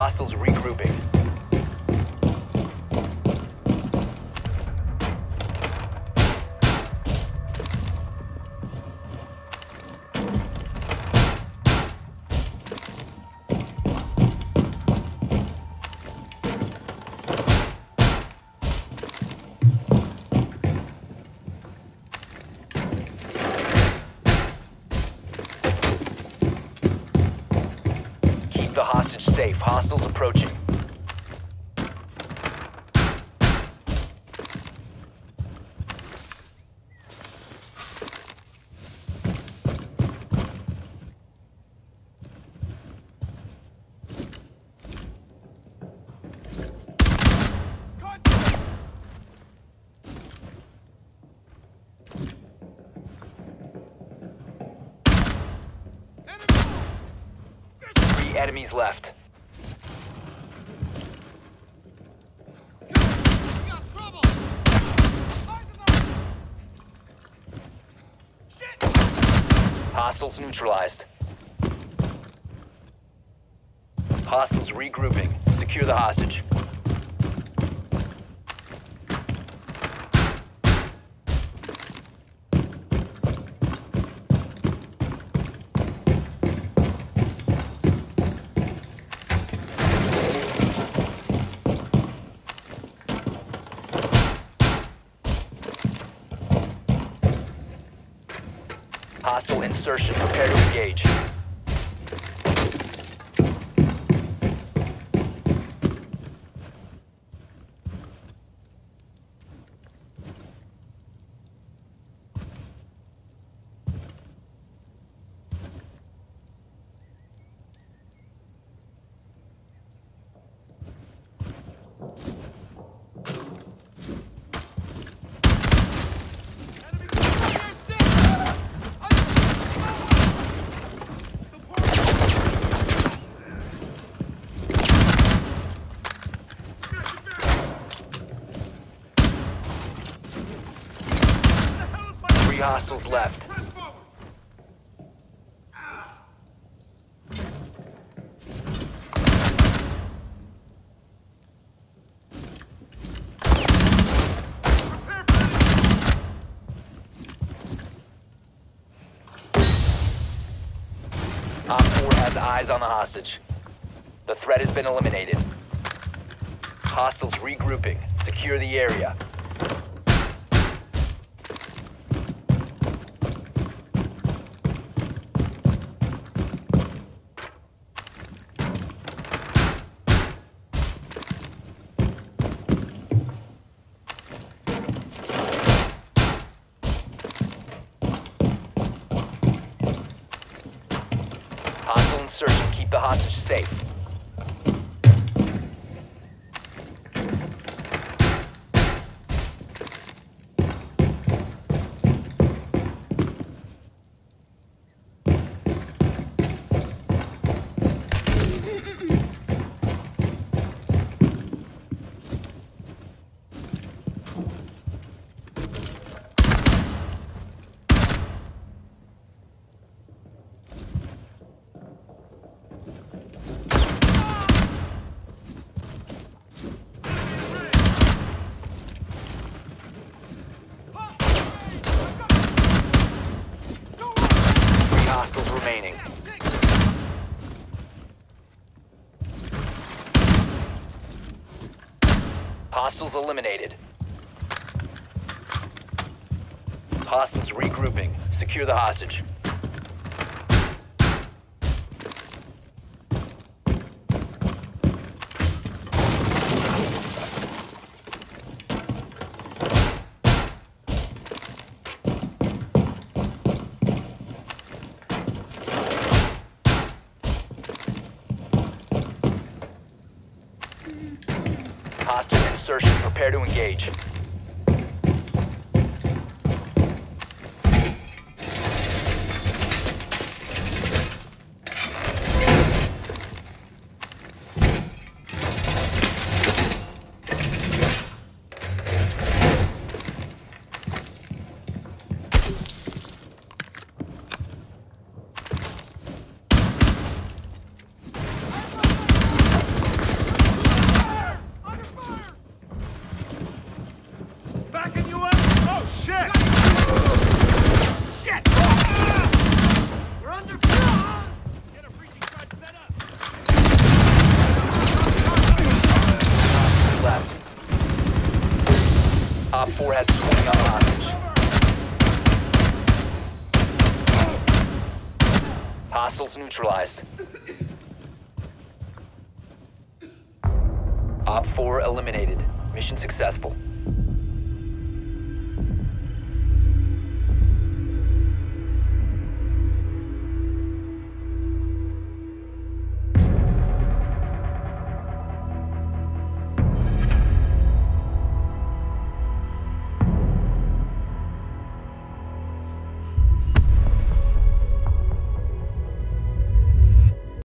Hostiles regrouping. Safe. Hostiles approaching. Enemies left. Hostiles neutralized. Hostiles regrouping. Secure the hostage. Hostile insertion. Prepare to engage. Hostiles left. Op 4 has eyes on the hostage. The threat has been eliminated. Hostiles regrouping. Secure the area. Hostile insertion. Keep the hostage safe. Three hostiles remaining. Hostiles eliminated. Hostiles regrouping. Secure the hostage. Hostile insertion. Prepare to engage. Has swing on the hostage. Hostiles neutralized. Op 4 eliminated. Mission successful.